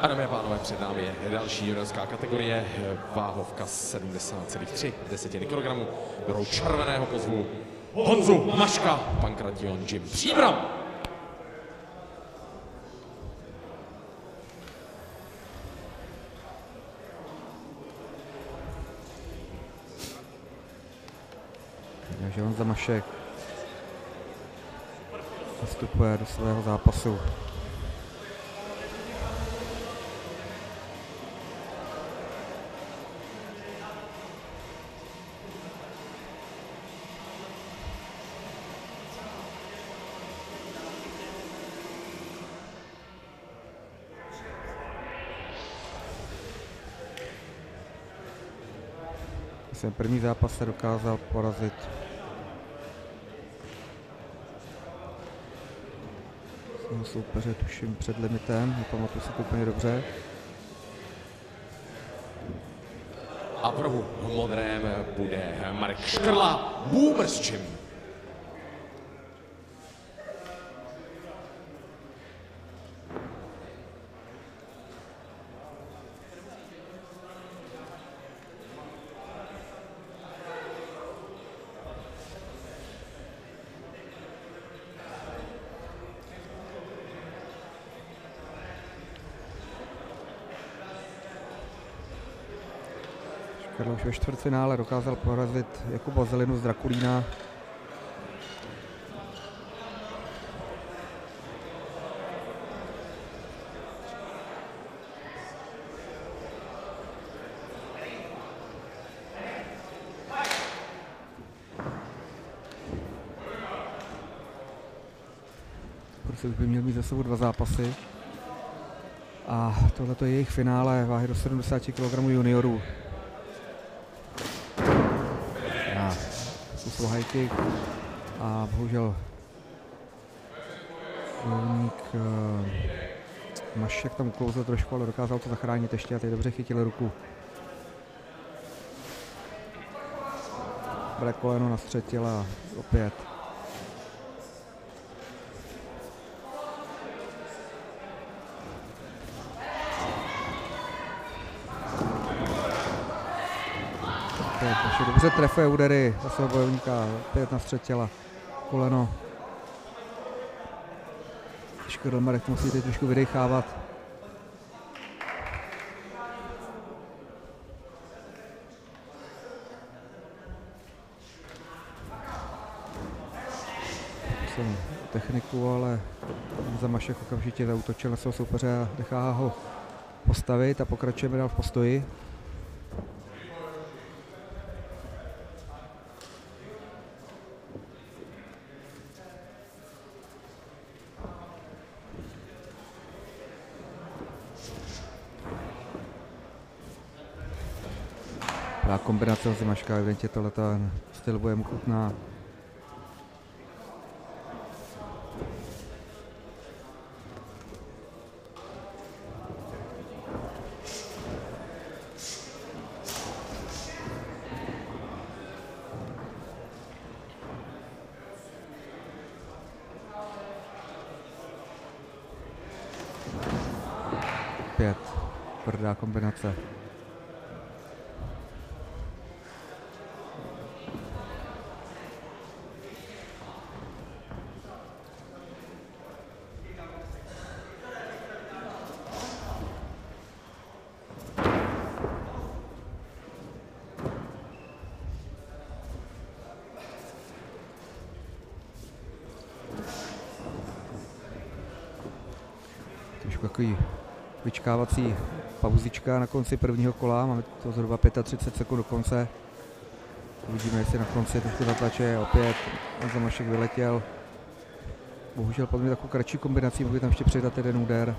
A dámy a pánové, před námi je další juniorská kategorie, váhovka 70,3 desetiny kilogramů. Berou červeného pozvu Honzu Maška, Pankration Jim Příbram. Takže Honza Mašek nastupuje do svého zápasu. Svém první zápas se dokázal porazit svého soupeře, tuším před limitem, nepamatuji si to úplně dobře. A v rohu modrém bude Marek Škrla, Boomer s čím. Karlo už ve čtvrtfinále dokázal porazit Jakuba Zelinu z Drakulína. Už by měl mít za sebou dva zápasy. A tohle je jejich finále váhy do 70 kg juniorů. A to jsou high kick a bohužel bojovník eh, Mašek tam uklouzl trošku, ale dokázal to zachránit ještě a teď dobře chytil ruku. Bere koleno na střed těla opět. Opět ještě dobře trefuje údery zase bojovníka, opět na střed těla, koleno. Škodl Marek musí teď trošku vydechávat. Jsem techniku, ale Zamašek okamžitě zautočil na svého soupeře a nechá ho postavit a pokračujeme dál v postoji. Taková kombinace z Maška, evidentně tohle ten styl bude mu chutná. Pět. Tvrdá kombinace. Trošku takový vyčkávací pauzička na konci prvního kola, máme to zhruba 35 sekund do konce. Uvidíme, jestli na konci trošku zatlače, opět Zamašek vyletěl. Bohužel podle mě takovou kratší kombinací, mohl by tam ještě přidat jeden úder.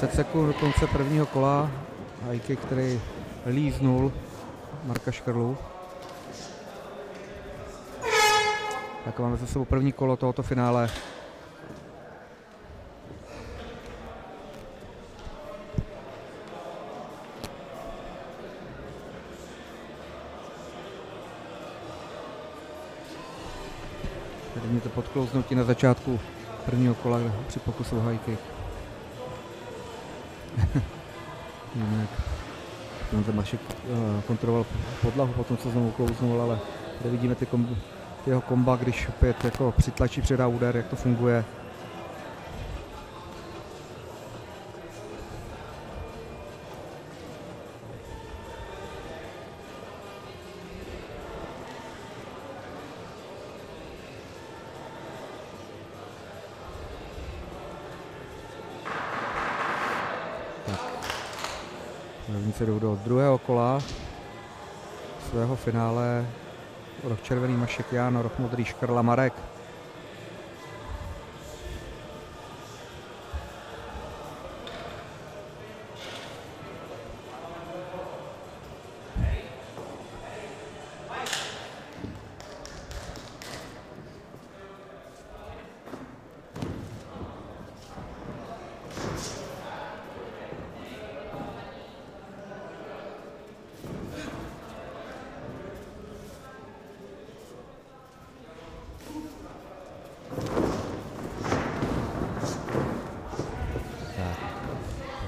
10 sekund do konce prvního kola. Hajky, který líznul Marka Škrlu. Tak máme za sebou první kolo tohoto finále. Tady mě to podklouznutí na začátku prvního kola při pokusu hajky. Jak Honza Mašek uh, kontroloval podlahu, potom co znovu klouznul, ale tady vidíme ty, komb, ty jeho komba, když opět jako přitlačí, předá úder, jak to funguje. Bojovníci jdou do druhého kola svého finále. Roh červený Mašek Jan, roh modrý Škrla Marek.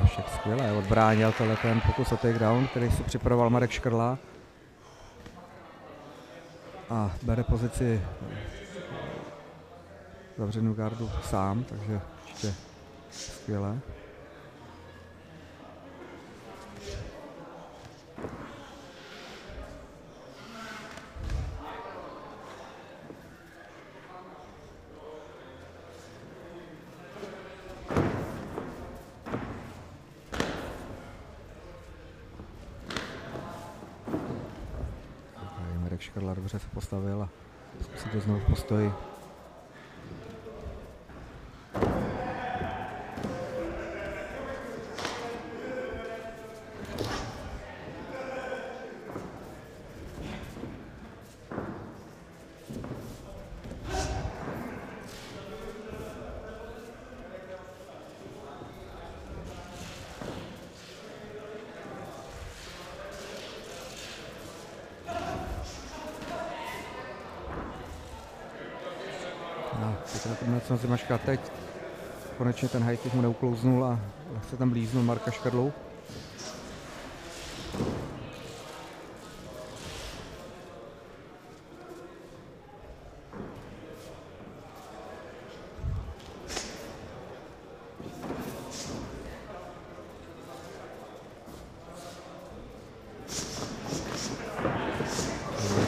Mašek skvěle odbránil tenhle ten pokus o takedown, který si připravoval Marek Škrla. A bere pozici zavřenou gardu sám, takže určitě skvěle. Škrla dobře se postavil a zkusí to znovu v postoji. Petra Trnec na Zimaška teď. Konečně ten high mu neuklouznul a se tam blíznul Marka Škarlou.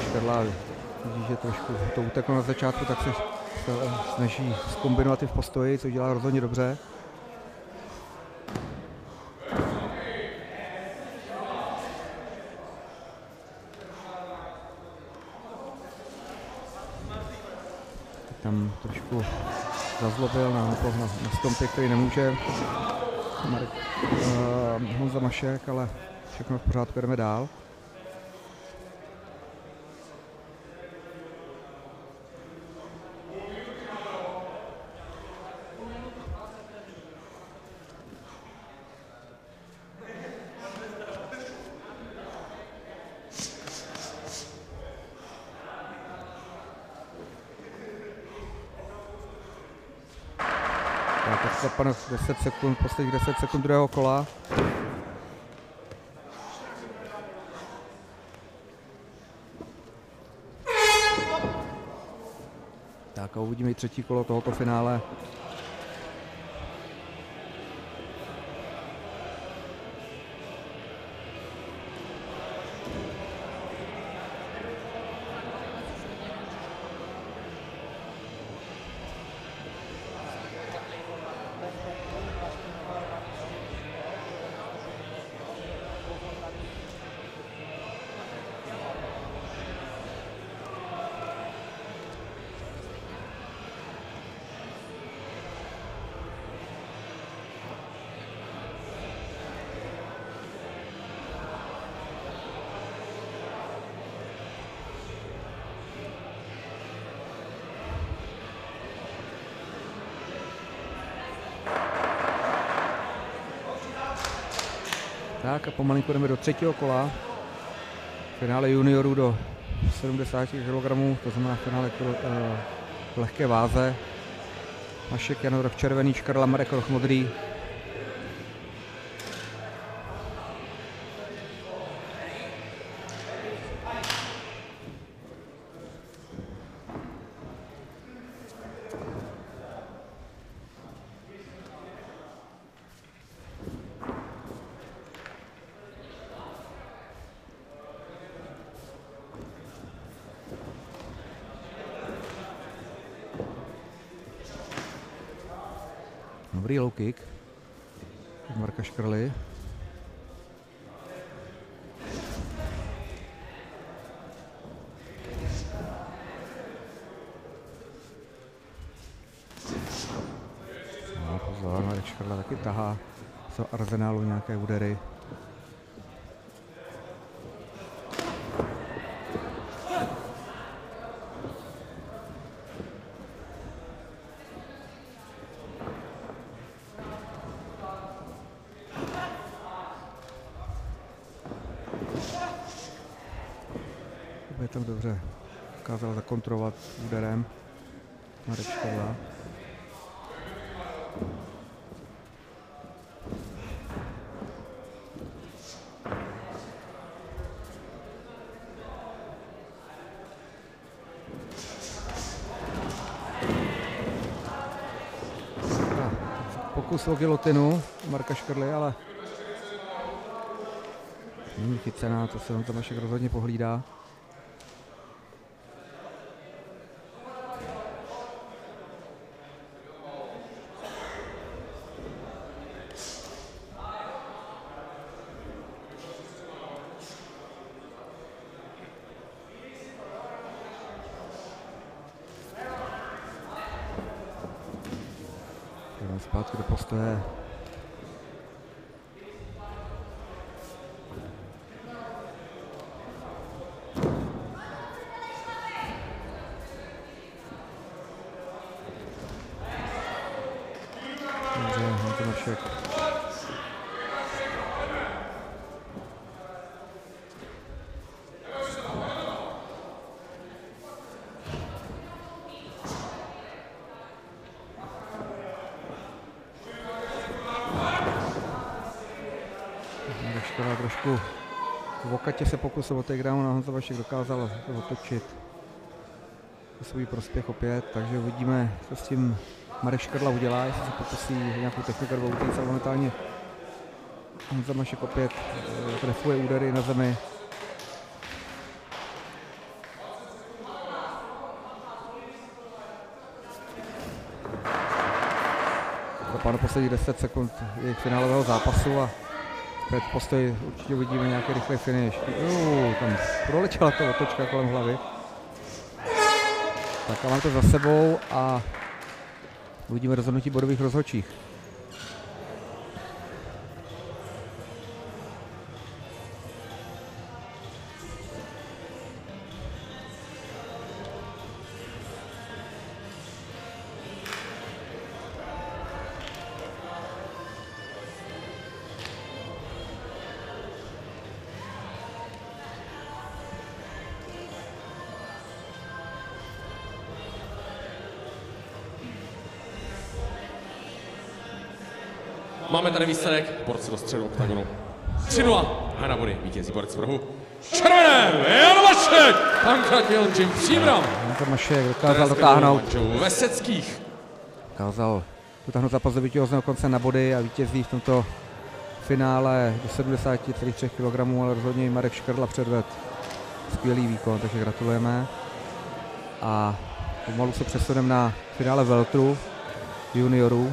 Škarla vidí, že trošku to uteklo na začátku, tak se se snaží zkombinovat i v postoji, co dělá rozhodně dobře. Tam trošku zazlobil na, na, na stompě, který nemůže. Marek, uh, Honza Mašek, ale všechno v pořádku, jdeme dál. Zapadne 10 sekund, posledních 10 sekund druhého kola. Tak a uvidíme i třetí kolo tohoto finále. Tak a pomalinku jdeme do třetího kola. Finále juniorů do 70 kg, to znamená finále kro, uh, v lehké váze. Mašek Jan Roch červený, Škarla Marek Roch modrý. Dobrý low kick. Marka Škrly. No, pozor, Marek Škrla taky tahá z arzenálu nějaké údery. Tam dobře dokázal zakontrolovat úderem. A, Pokus o gilotinu Marka Škrly, ale není chycená, to se tam Tomášek rozhodně pohlídá. Jdeme zpátky do postoje. Dobře, Honza Mašek. Škoda trošku v okatě se pokusil o takedown a Honza Vašek dokázal to otočit svůj prospěch opět, takže uvidíme, co s tím Marek Škrla udělá, jestli se pokusí nějakou techniku nebo utíct, ale momentálně Honza Mašek opět eh, trefuje údery na zemi. Kopáno posledních 10 sekund jejich finálového zápasu a před postoj určitě uvidíme nějaký rychlý finish. Uh, tam proletěla to otočka kolem hlavy. Tak a mám to za sebou a uvidíme rozhodnutí bodových rozhodčích. Máme tady výsledek, borci do středu oktagonu. 3-0, a na body vítězí borec v rohu. Červené, Jan Vašek, Pankratiel Jim Příbram. Honza Mašek dokázal dotáhnout, Veseckých. dokázal dotáhnout zápas do vítězného konce na body a vítězí v tomto finále do 70,3 kg, ale rozhodně i Marek Škrla předved skvělý výkon, takže gratulujeme. A pomalu se přesuneme na finále Veltru juniorů.